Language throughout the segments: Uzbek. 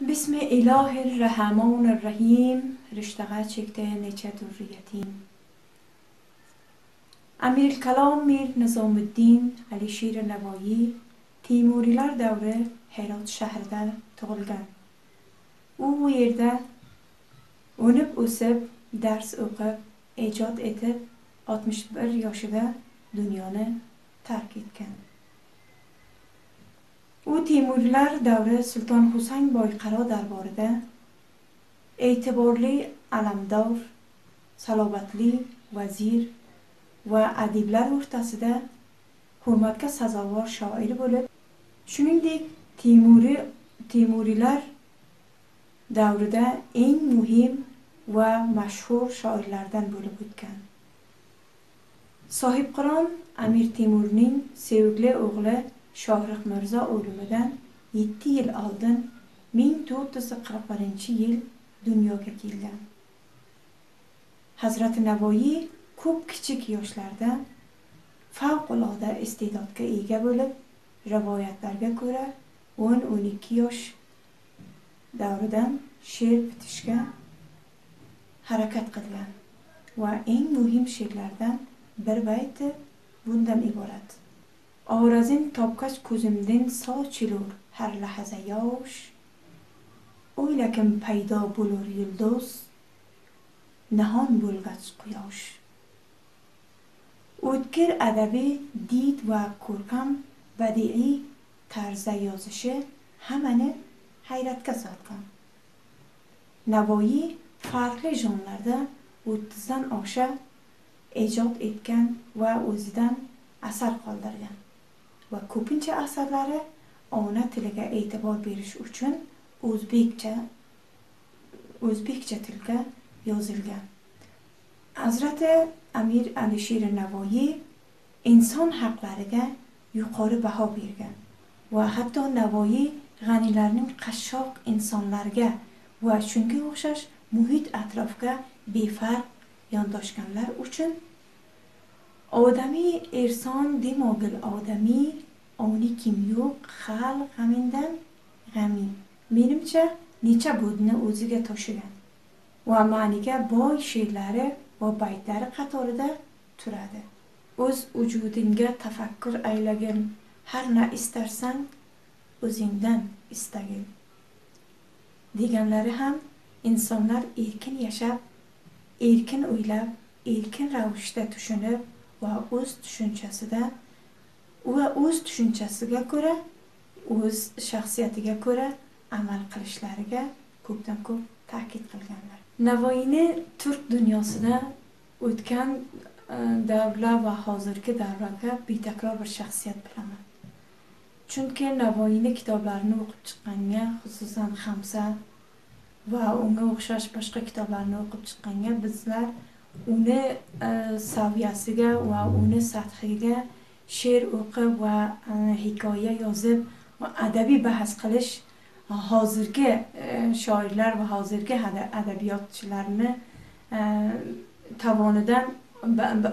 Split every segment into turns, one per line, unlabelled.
بسم اله الرحمن الرحیم. رشتغه چکته نیچه دوریتیم امیر کلام میر نظام الدین علی شیر نوایی تیموریلر دوره هرات شهرده تغلگن او ویرده اونب اوسب درس اوقب ایجاد اتب آتمشبر یاشده دنیانه ترکید کند U temurlar davri Sulton Husayn boyqaro darborida e'tiborli alamdor, salobatli vazir va adiblar o'rtasida hurmatga sazovor shoir bo'lib, shuningdek Temuri Temuriylar davrida eng muhim va mashhur shoirlardan bo'lib o'tgan. Sohibqiron Amir Temurning sevgli o'g'li shohrux Mirzo o'limidan 7 yil oldin 1441-yil dunyoga kelgan. Hazrati Navoiy ko'p kichik yoshlarda favqulodda iste'dodga ega bo'lib, rivoyatlarga ko'ra 10-12 yosh davridan she'r bitishga harakat qilgan va eng muhim she'rlardan bir bayti bundan iborat. Orazin topgach ko'zimdan sochilur har lahza yosh. O'ylakim paydo bo'lur yulduz, nahon bo'lgach quyosh. o'tkir adabiy did va ko'rkam badiiy tarzda yozishi hammani hayratga solgan navoiy farqli janrlarda o'ttizdan osha ijod etgan va o'zidan asar qoldirgan va ko'pincha asarlari ona tiliga e'tibor berish uchun o'zbekcha o'zbekcha tilga yozilgan. Hazrati amir alisher navoiy inson haqlariga yuqori baho bergan va hatto navoiy g'anilarning qashshoq insonlarga va shunga o'xshash muhit atrofga befarq yondoshganlar uchun odamiy erson demogil odamiy oni kim yo'q xalq g'amindan g'ami menimcha necha budni o'ziga toshigan va ma'niga boy she'rlari va baytlari qatorida turadi o'z vujudingga tafakkur aylagin har na istarsang o'zingdan istagin deganlari ham insonlar erkin yashab erkin o'ylab erkin ravishda tushunib va o'z tushunchasida va o'z tushunchasiga ko'ra o'z shaxsiyatiga ko'ra amal qilishlariga ko'pdan ko'p ta'kid qilganlar. Navoiyni turk dunyosida o'tgan e, davra va hozirgi davraga betakror bir shaxsiyat bilaman. Chunki navoiyni kitoblarini o'qib chiqqanga xususan hamsa va unga o'xshash boshqa kitoblarni o'qib chiqqanga bizlar uni e, saviyasiga va uni sathiga she'r o'qib va e, hikoya yozib adabiy bahs qilish hozirgi e, shoirlar va hozirgi adabiyotchilarni e,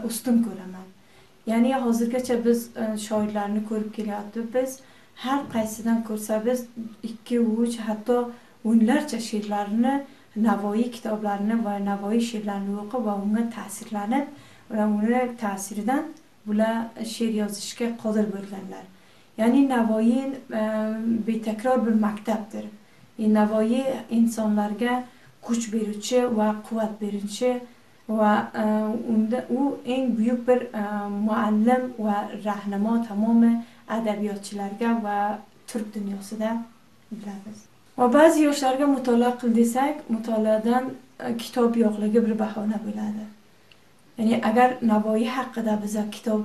ustun ko'raman. Ya'ni hozirgacha biz shoirlarni ko'rib kelyapmiz biz har qaysidan ko'rsa biz ikki uch hatto o'nlarcha she'rlarni navoiy kitoblarini va navoiy she'rlarini o'qib va unga ta'sirlanib va uni ta'siridan bular she'r yozishga qodir bo'lganlar. Ya'ni navoiy e, betakror bir maktabdir. E, navoiy insonlarga kuch beruvchi va quvvat beruvchi va e, unda u eng buyuk bir muallim va rahnamo tamomi adabiyotchilarga va turk dunyosida bilamiz. Va ba'zi yoshlarga mutolaa qil desak mutolaadan e, kitob yo'qligi bir bahona bo'ladi. Ya'ni agar navoiy haqida biza kitob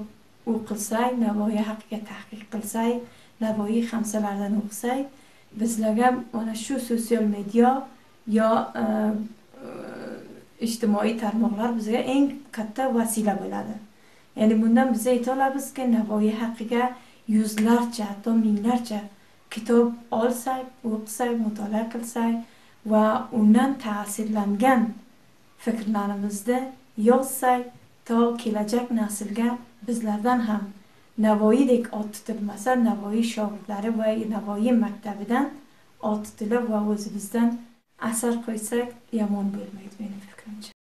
o'qilsak navoiy haqiga tahqiq qilsak navoiy hamsalardan o'qisak bizlarga mana shu sosial media yo e, e, ijtimoiy tarmoqlar bizga eng katta vasila bo'ladi. Ya'ni bundan biz ayta olamizki navoiy haqiga yuzlarcha hatto minglarcha kitob olsak o'qisak mutolaa qilsak va undan ta'sirlangan fikrlarimizni yozsak to kelajak naslga bizlardan ham navoiydek ot tutilmasa navoiy shogirdlari va navoiy maktabidan ot tutilib va o'zimizdan asar qo'ysak yomon bo'lmaydi meni fikrimcha.